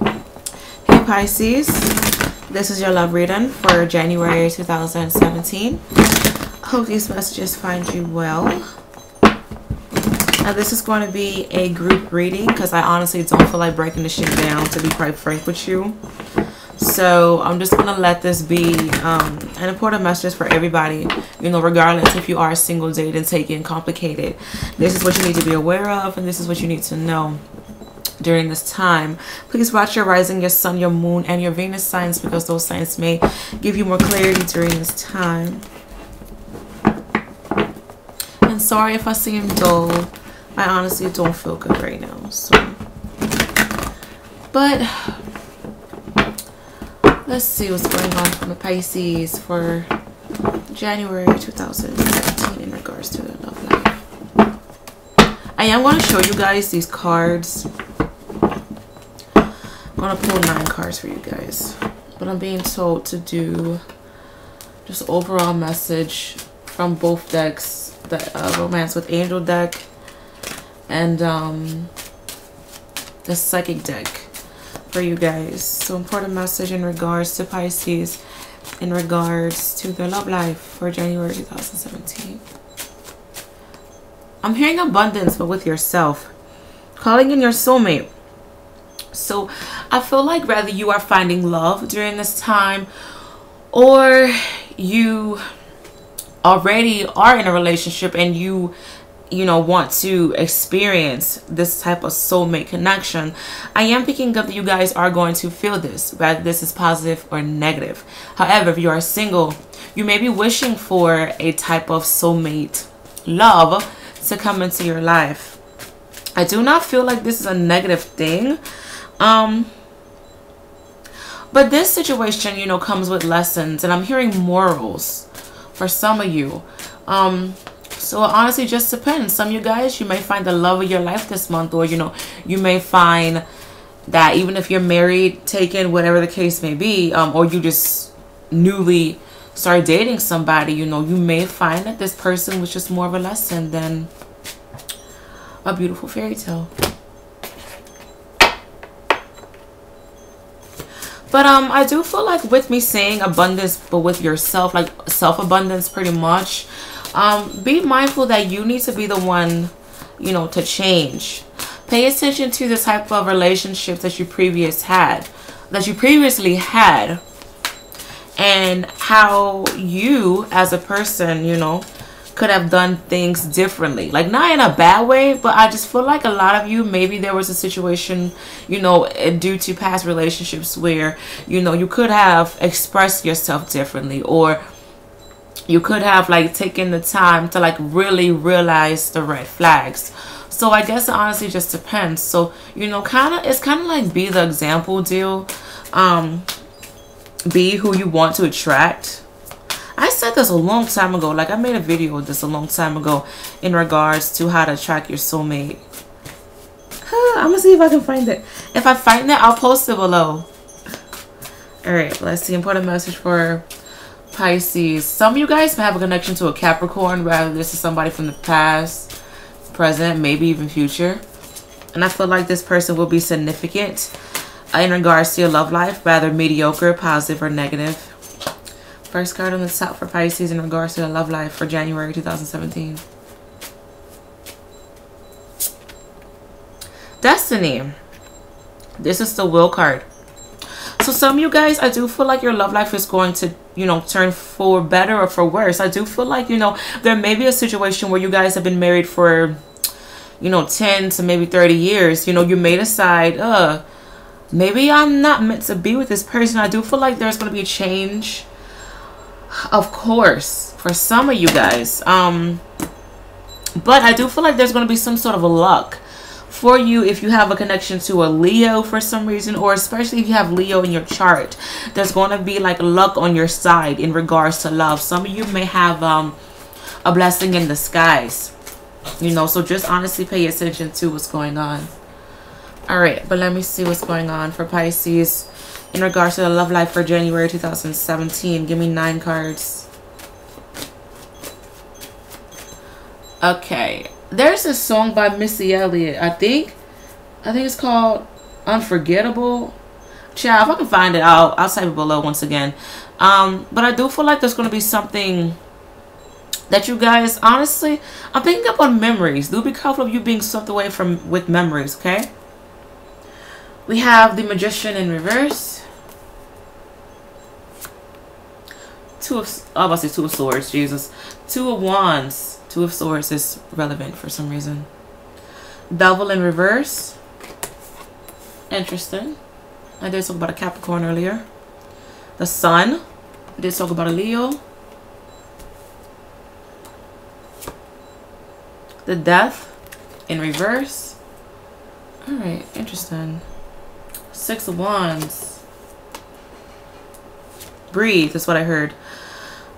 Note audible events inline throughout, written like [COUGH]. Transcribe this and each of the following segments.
Hey Pisces, this is your love reading for January 2017. Hope these messages find you well. Now this is going to be a group reading because I honestly don't feel like breaking the shit down to be quite frank with you. So I'm just going to let this be um, an important message for everybody, you know, regardless if you are single, dating, taking, complicated. This is what you need to be aware of and this is what you need to know during this time. Please watch your rising, your sun, your moon, and your Venus signs because those signs may give you more clarity during this time. And sorry if I seem dull. I honestly don't feel good right now. So, but let's see what's going on from the Pisces for January 2017 in regards to the love life. I am going to show you guys these cards gonna pull nine cards for you guys. But I'm being told to do just overall message from both decks. The uh, Romance with Angel deck and um, the Psychic deck for you guys. So important message in regards to Pisces in regards to their love life for January 2017. I'm hearing abundance, but with yourself. Calling in your soulmate. So I feel like whether you are finding love during this time or you already are in a relationship and you you know want to experience this type of soulmate connection. I am picking up that you guys are going to feel this whether this is positive or negative. However if you are single you may be wishing for a type of soulmate love to come into your life. I do not feel like this is a negative thing. Um, but this situation, you know, comes with lessons, and I'm hearing morals for some of you. Um, so honestly just depends. Some of you guys, you may find the love of your life this month, or you know, you may find that even if you're married, taken, whatever the case may be, um, or you just newly start dating somebody, you know, you may find that this person was just more of a lesson than a beautiful fairy tale. But um, I do feel like with me saying abundance, but with yourself, like self-abundance pretty much, um, be mindful that you need to be the one, you know, to change. Pay attention to the type of relationships that you previous had, that you previously had, and how you as a person, you know, could have done things differently. Like not in a bad way, but I just feel like a lot of you maybe there was a situation, you know, due to past relationships where, you know, you could have expressed yourself differently or you could have like taken the time to like really realize the red flags. So I guess it honestly just depends. So, you know, kind of it's kind of like be the example deal. Um be who you want to attract I said this a long time ago. Like I made a video of this a long time ago in regards to how to track your soulmate. I'm gonna see if I can find it. If I find it, I'll post it below. Alright, let's see. Important message for Pisces. Some of you guys have a connection to a Capricorn, rather this is somebody from the past, present, maybe even future. And I feel like this person will be significant uh, in regards to your love life, rather mediocre, positive, or negative. First card on the top for Pisces in regards to the love life for January 2017. Destiny. This is the wheel card. So some of you guys, I do feel like your love life is going to, you know, turn for better or for worse. I do feel like, you know, there may be a situation where you guys have been married for, you know, 10 to maybe 30 years. You know, you may decide, uh, maybe I'm not meant to be with this person. I do feel like there's going to be a change of course for some of you guys. Um but i do feel like there's going to be some sort of a luck for you if you have a connection to a leo for some reason or especially if you have leo in your chart. There's going to be like luck on your side in regards to love. Some of you may have um a blessing in disguise you know so just honestly pay attention to what's going on all right but let me see what's going on for pisces in regards to the love life for January 2017. Give me nine cards. Okay. There's a song by Missy Elliott, I think. I think it's called Unforgettable. Yeah, if I can find it, I'll, I'll type it below once again. Um, but I do feel like there's going to be something that you guys, honestly, I'm picking up on memories. Do be careful of you being swept away from with memories, okay? We have the Magician in reverse. Two of, I was say Two of Swords, Jesus. Two of Wands. Two of Swords is relevant for some reason. Devil in reverse. Interesting. I did talk about a Capricorn earlier. The Sun. I did talk about a Leo. The Death in reverse. Alright, interesting. Six of Wands. Breathe That's what I heard.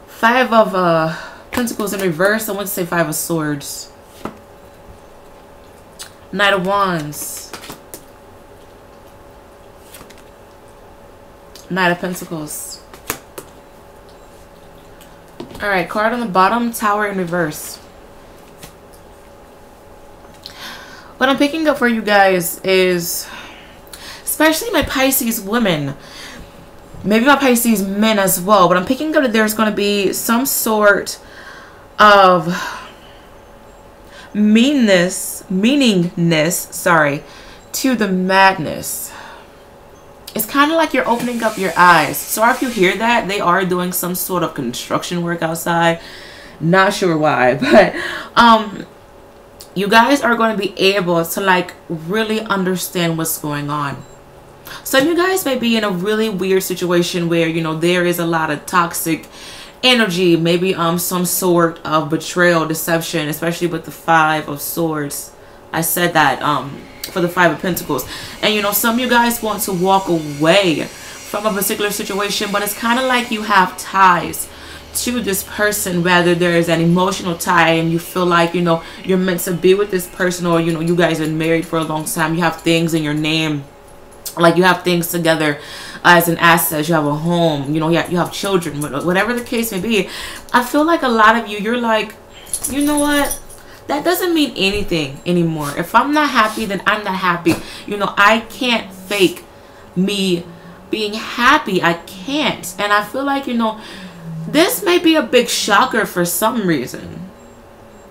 Five of uh, Pentacles in reverse. I want to say Five of Swords. Knight of Wands. Knight of Pentacles. Alright, card on the bottom, Tower in reverse. What I'm picking up for you guys is, especially my Pisces women, maybe my Pisces men as well, but I'm picking up that there's going to be some sort of meanness, meaningness, sorry, to the madness. It's kind of like you're opening up your eyes. Sorry if you hear that. They are doing some sort of construction work outside. Not sure why, [LAUGHS] but um you guys are going to be able to like really understand what's going on. Some of you guys may be in a really weird situation where, you know, there is a lot of toxic energy, maybe um some sort of betrayal, deception, especially with the five of swords. I said that um for the five of pentacles. And you know, some of you guys want to walk away from a particular situation, but it's kind of like you have ties to this person whether there is an emotional tie and you feel like you know you're meant to be with this person or you know you guys been married for a long time you have things in your name like you have things together as an asset. You have a home. You know you have, you have children whatever the case may be. I feel like a lot of you you're like you know what? That doesn't mean anything anymore. If i'm not happy then i'm not happy. You know i can't fake me being happy. I can't. And i feel like you know this may be a big shocker for some reason.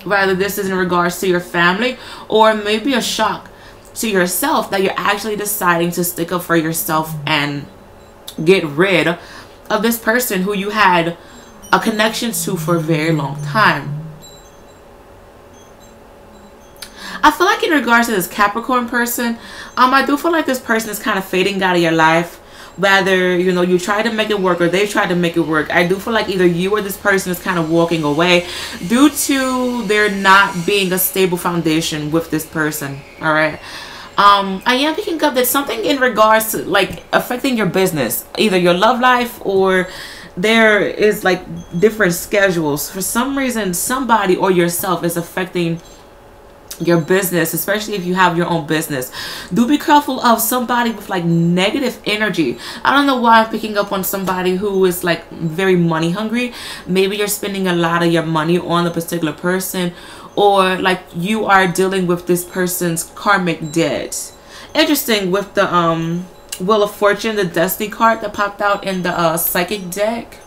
Whether this is in regards to your family or maybe a shock to yourself that you're actually deciding to stick up for yourself and get rid of this person who you had a connection to for a very long time. I feel like in regards to this Capricorn person, um, I do feel like this person is kind of fading out of your life whether you know you try to make it work or they try to make it work. I do feel like either you or this person is kind of walking away due to there not being a stable foundation with this person all right? Um i am picking up that something in regards to like affecting your business either your love life or there is like different schedules. For some reason somebody or yourself is affecting your business especially if you have your own business. Do be careful of somebody with like negative energy. I don't know why i'm picking up on somebody who is like very money hungry. Maybe you're spending a lot of your money on a particular person or like you are dealing with this person's karmic debt. Interesting with the um wheel of fortune the destiny card that popped out in the uh, psychic deck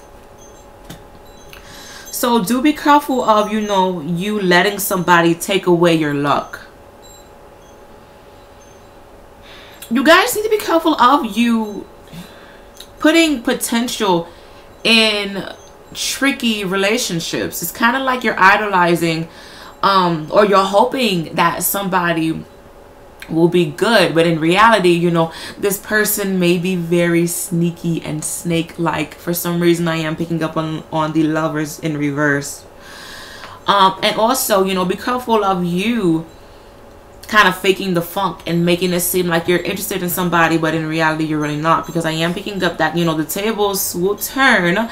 so do be careful of, you know, you letting somebody take away your luck. You guys need to be careful of you putting potential in tricky relationships. It's kind of like you're idolizing um, or you're hoping that somebody will be good. But in reality you know this person may be very sneaky and snake like for some reason i am picking up on on the lovers in reverse. Um and also you know be careful of you kind of faking the funk and making it seem like you're interested in somebody but in reality you're really not. Because i am picking up that you know the tables will turn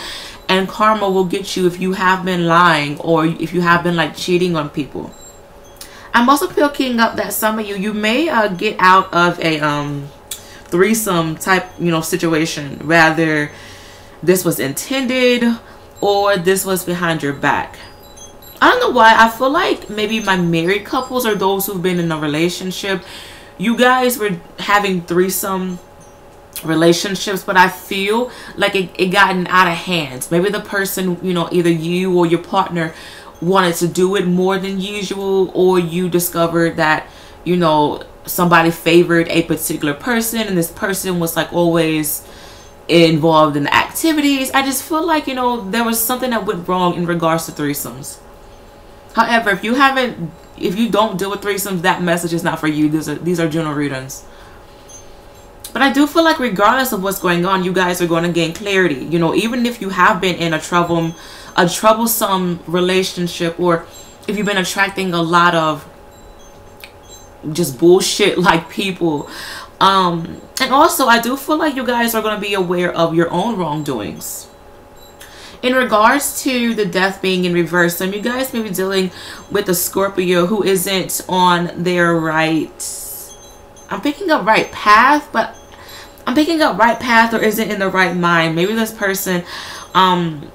and karma will get you if you have been lying or if you have been like cheating on people I'm also picking up that some of you, you may uh, get out of a um, threesome type, you know, situation. Rather, this was intended or this was behind your back. I don't know why. I feel like maybe my married couples or those who've been in a relationship, you guys were having threesome relationships but i feel like it, it gotten out of hands maybe the person you know either you or your partner wanted to do it more than usual or you discovered that you know somebody favored a particular person and this person was like always involved in the activities. I just feel like you know there was something that went wrong in regards to threesomes. However if you haven't if you don't deal with threesomes that message is not for you. These are these are general readings. But I do feel like regardless of what's going on, you guys are going to gain clarity. You know, even if you have been in a trouble, a troublesome relationship, or if you've been attracting a lot of just bullshit [LAUGHS] like people. Um, and also, I do feel like you guys are going to be aware of your own wrongdoings. In regards to the death being in reverse, some you guys may be dealing with a Scorpio who isn't on their right I'm picking up right path, but I'm picking up right path or isn't in the right mind. Maybe this person, um,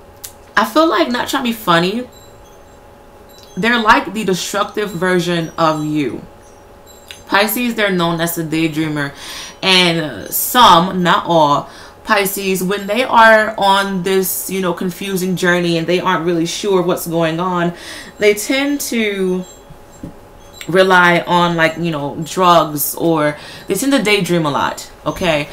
I feel like not trying to be funny. They're like the destructive version of you. Pisces, they're known as the daydreamer. And some, not all, Pisces, when they are on this, you know, confusing journey and they aren't really sure what's going on, they tend to rely on like you know drugs or they tend to daydream a lot okay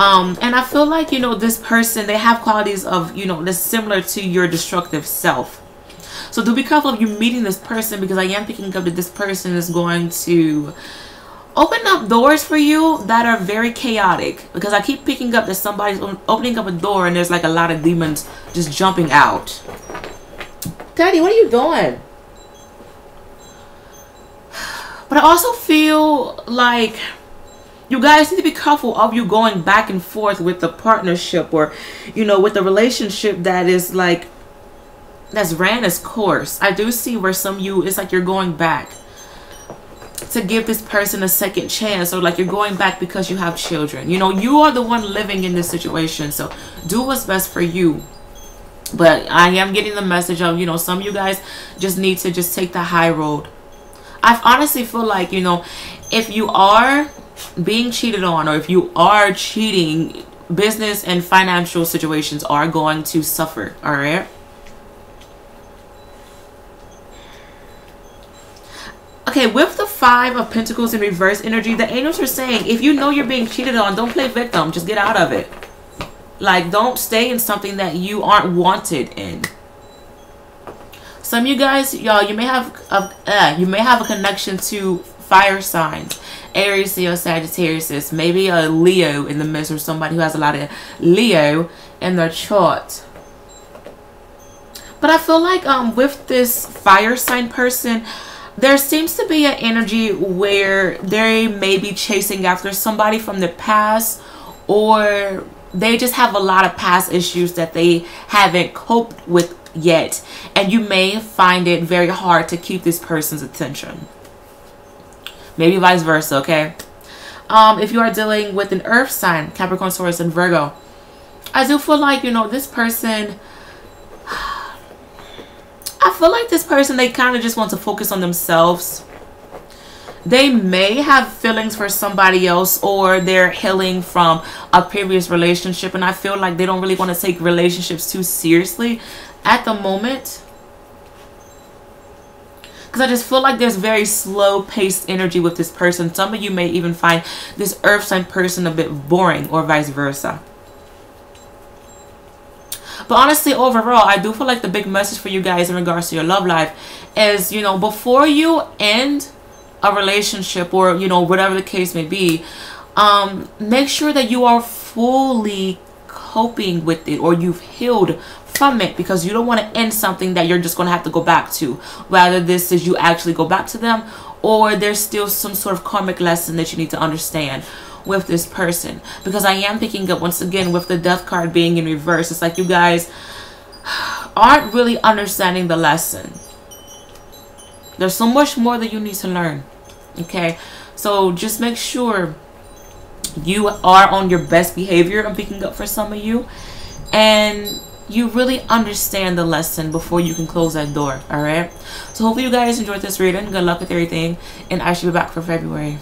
um and i feel like you know this person they have qualities of you know that's similar to your destructive self. So do be careful of you meeting this person because i am picking up that this person is going to open up doors for you that are very chaotic. Because i keep picking up that somebody's opening up a door and there's like a lot of demons just jumping out. Daddy what are you doing? But I also feel like you guys need to be careful of you going back and forth with the partnership or, you know, with the relationship that is like, that's ran its course. I do see where some you, it's like you're going back to give this person a second chance or like you're going back because you have children. You know, you are the one living in this situation. So do what's best for you. But I am getting the message of, you know, some of you guys just need to just take the high road I honestly feel like, you know, if you are being cheated on or if you are cheating, business and financial situations are going to suffer, all right? Okay, with the Five of Pentacles in reverse energy, the angels are saying, if you know you're being cheated on, don't play victim. Just get out of it. Like, don't stay in something that you aren't wanted in. Some of you guys, y'all, you may have a, uh, you may have a connection to fire signs. Aries, Leo, Sagittarius, maybe a Leo in the midst or somebody who has a lot of Leo in their chart. But I feel like um with this fire sign person, there seems to be an energy where they may be chasing after somebody from the past or they just have a lot of past issues that they haven't coped with yet and you may find it very hard to keep this person's attention maybe vice versa okay? Um if you are dealing with an earth sign capricorn taurus and virgo i do feel like you know this person [SIGHS] i feel like this person they kind of just want to focus on themselves. They may have feelings for somebody else or they're healing from a previous relationship and i feel like they don't really want to take relationships too seriously at the moment because I just feel like there's very slow paced energy with this person. Some of you may even find this earth sign person a bit boring or vice versa. But honestly, overall, I do feel like the big message for you guys in regards to your love life is, you know, before you end a relationship or, you know, whatever the case may be, um, make sure that you are fully coping with it or you've healed from it because you don't want to end something that you're just going to have to go back to. Whether this is you actually go back to them or there's still some sort of karmic lesson that you need to understand with this person. Because I am picking up once again with the death card being in reverse. It's like you guys aren't really understanding the lesson. There's so much more that you need to learn. Okay. So just make sure you are on your best behavior. I'm picking up for some of you. And you really understand the lesson before you can close that door all right? So hopefully you guys enjoyed this reading. Good luck with everything. And i should be back for february